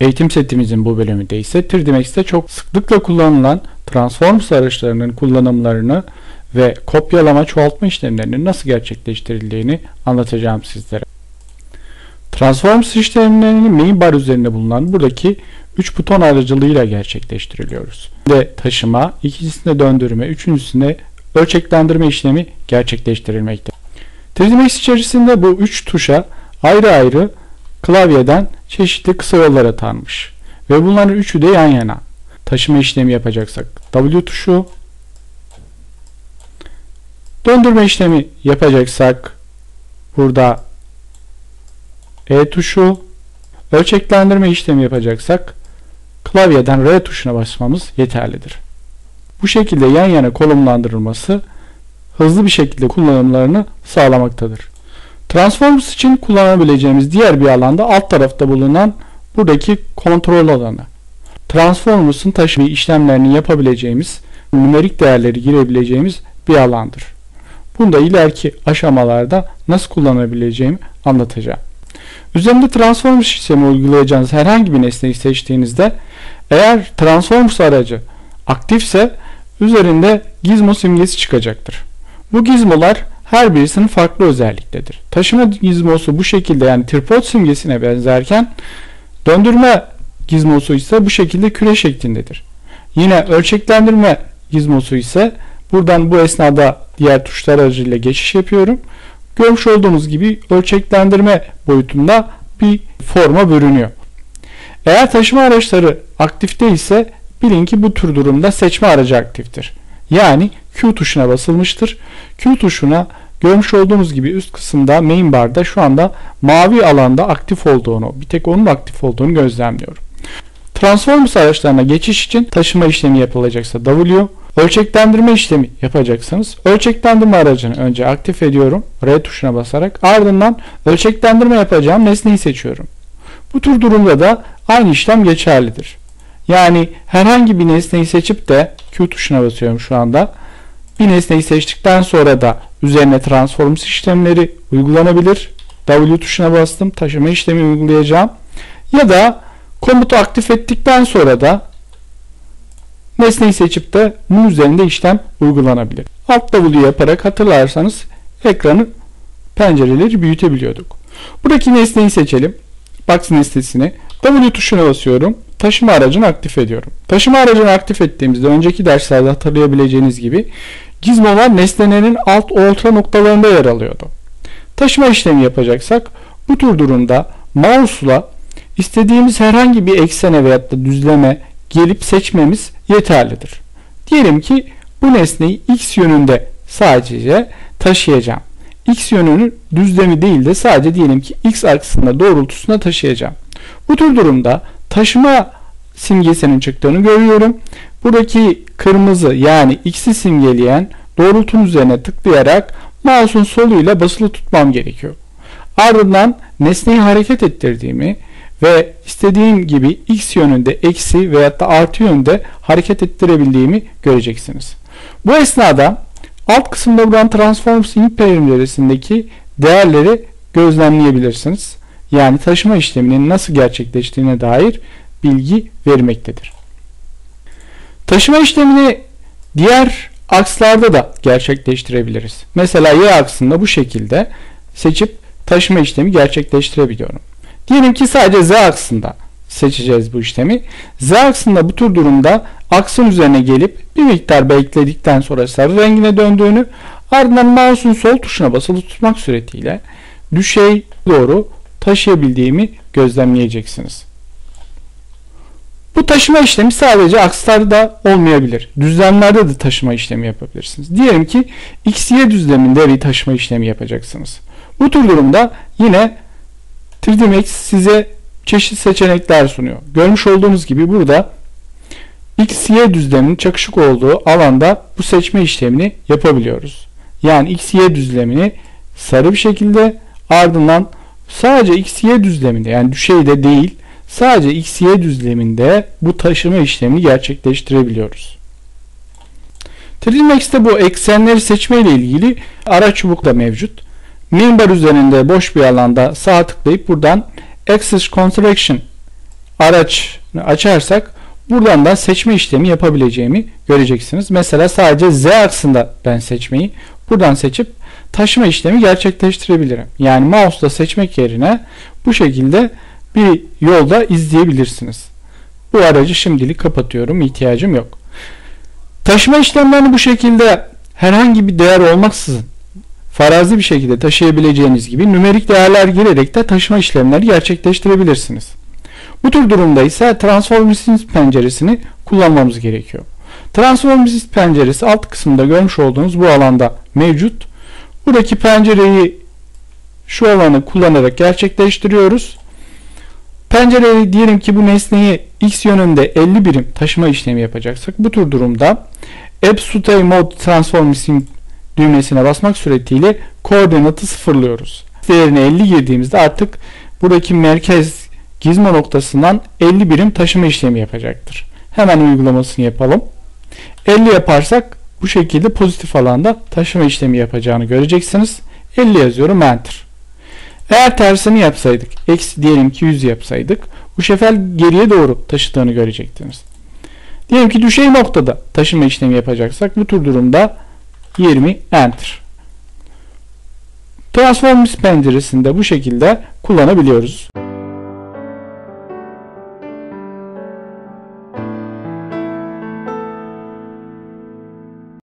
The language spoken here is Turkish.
Eğitim setimizin bu bölümünde ise 3D Max'te çok sıklıkla kullanılan Transformers araçlarının kullanımlarını ve kopyalama çoğaltma işlemlerinin nasıl gerçekleştirildiğini anlatacağım sizlere. Transformers işlemlerini main bar üzerinde bulunan buradaki 3 buton aracılığıyla gerçekleştiriliyoruz. Ve taşıma, ikincisinde döndürme, üçüncüsünde ölçeklendirme işlemi gerçekleştirilmekte. 3D Max içerisinde bu 3 tuşa ayrı ayrı klavyeden çeşitli kısa yollar atanmış. Ve bunların üçü de yan yana. Taşıma işlemi yapacaksak W tuşu, döndürme işlemi yapacaksak burada E tuşu, ölçeklendirme işlemi yapacaksak klavyeden R tuşuna basmamız yeterlidir. Bu şekilde yan yana konumlandırılması hızlı bir şekilde kullanımlarını sağlamaktadır. Transformers için kullanabileceğimiz diğer bir alanda alt tarafta bulunan buradaki kontrol alanı. Transformers'ın taşıma işlemlerini yapabileceğimiz, numerik değerleri girebileceğimiz bir alandır. Bunu da ileriki aşamalarda nasıl kullanabileceğimi anlatacağım. Üzerinde Transformers sistemi uygulayacağınız herhangi bir nesneyi seçtiğinizde eğer Transformers aracı aktifse üzerinde gizmo simgesi çıkacaktır. Bu gizmolar her birisinin farklı özelliktedir. Taşıma gizmosu bu şekilde yani tripod simgesine benzerken döndürme gizmosu ise bu şekilde küre şeklindedir. Yine ölçeklendirme gizmosu ise buradan bu esnada diğer tuşlar aracıyla geçiş yapıyorum. Görmüş olduğunuz gibi ölçeklendirme boyutunda bir forma bürünüyor. Eğer taşıma araçları aktifte ise bilin ki bu tür durumda seçme aracı aktiftir. Yani Q tuşuna basılmıştır. Q tuşuna görmüş olduğunuz gibi üst kısımda main barda şu anda mavi alanda aktif olduğunu, bir tek onun aktif olduğunu gözlemliyorum. Transformers araçlarına geçiş için taşıma işlemi yapılacaksa W, ölçeklendirme işlemi yapacaksanız ölçeklendirme aracını önce aktif ediyorum R tuşuna basarak ardından ölçeklendirme yapacağım nesneyi seçiyorum. Bu tür durumda da aynı işlem geçerlidir. Yani herhangi bir nesneyi seçip de Q tuşuna basıyorum şu anda. Bir nesneyi seçtikten sonra da üzerine transforms işlemleri uygulanabilir. W tuşuna bastım. Taşıma işlemi uygulayacağım. Ya da komutu aktif ettikten sonra da nesneyi seçip de bunun üzerinde işlem uygulanabilir. Alt W yaparak hatırlarsanız ekranı pencereleri büyütebiliyorduk. Buradaki nesneyi seçelim. Box nesnesini. W tuşuna basıyorum taşıma aracını aktif ediyorum. Taşıma aracını aktif ettiğimizde önceki derslerde hatırlayabileceğiniz gibi gizmolar nesnelerin alt orta noktalarında yer alıyordu. Taşıma işlemi yapacaksak bu tür durumda mouse'la istediğimiz herhangi bir eksene veyahut da düzleme gelip seçmemiz yeterlidir. Diyelim ki bu nesneyi x yönünde sadece taşıyacağım. X yönünün düzlemi değil de sadece diyelim ki x aksında doğrultusunda taşıyacağım. Bu tür durumda taşıma simgesinin çıktığını görüyorum. Buradaki kırmızı yani x'i simgeleyen doğrultun üzerine tıklayarak mouse'un soluyla basılı tutmam gerekiyor. Ardından nesneyi hareket ettirdiğimi ve istediğim gibi x yönünde eksi veya da artı yönde hareket ettirebildiğimi göreceksiniz. Bu esnada alt kısımda bulunan Transforms in penceresindeki değerleri gözlemleyebilirsiniz yani taşıma işleminin nasıl gerçekleştiğine dair bilgi vermektedir. Taşıma işlemini diğer akslarda da gerçekleştirebiliriz. Mesela y aksında bu şekilde seçip taşıma işlemi gerçekleştirebiliyorum. Diyelim ki sadece z aksında seçeceğiz bu işlemi. Z aksında bu tür durumda aksın üzerine gelip bir miktar bekledikten sonra sarı rengine döndüğünü ardından mouse'un sol tuşuna basılı tutmak suretiyle düşey doğru taşıyabildiğimi gözlemleyeceksiniz. Bu taşıma işlemi sadece akslarda olmayabilir. Düzlemlerde de taşıma işlemi yapabilirsiniz. Diyelim ki x-y düzleminde bir taşıma işlemi yapacaksınız. Bu tür durumda yine 3D Max size çeşitli seçenekler sunuyor. Görmüş olduğunuz gibi burada x-y düzleminin çakışık olduğu alanda bu seçme işlemini yapabiliyoruz. Yani x-y düzlemini sarı bir şekilde ardından sadece x-y düzleminde yani düşeyde değil sadece x-y düzleminde bu taşıma işlemini gerçekleştirebiliyoruz. 3D Max'te bu eksenleri seçme ile ilgili ara çubuk da mevcut. Minbar üzerinde boş bir alanda sağ tıklayıp buradan Axis Construction araç açarsak buradan da seçme işlemi yapabileceğimi göreceksiniz. Mesela sadece Z aksında ben seçmeyi buradan seçip taşıma işlemi gerçekleştirebilirim. Yani mouse'la seçmek yerine bu şekilde bir yolda izleyebilirsiniz. Bu aracı şimdilik kapatıyorum. ihtiyacım yok. Taşıma işlemlerini bu şekilde herhangi bir değer olmaksızın farazi bir şekilde taşıyabileceğiniz gibi nümerik değerler girerek de taşıma işlemleri gerçekleştirebilirsiniz. Bu tür durumda ise Transformers penceresini kullanmamız gerekiyor. Transformers penceresi alt kısımda görmüş olduğunuz bu alanda mevcut. Buradaki pencereyi şu alanı kullanarak gerçekleştiriyoruz. Pencereyi diyelim ki bu nesneyi x yönünde 50 birim taşıma işlemi yapacaksak bu tür durumda Absolute Mode Transforming düğmesine basmak suretiyle koordinatı sıfırlıyoruz. Değerine 50 girdiğimizde artık buradaki merkez gizmo noktasından 50 birim taşıma işlemi yapacaktır. Hemen uygulamasını yapalım. 50 yaparsak bu şekilde pozitif alanda taşıma işlemi yapacağını göreceksiniz. 50 yazıyorum enter. Eğer tersini yapsaydık, eksi diyelim ki 100 yapsaydık, bu sefer geriye doğru taşıdığını görecektiniz. Diyelim ki düşey noktada taşıma işlemi yapacaksak bu tür durumda 20 enter. Transformers penceresinde bu şekilde kullanabiliyoruz.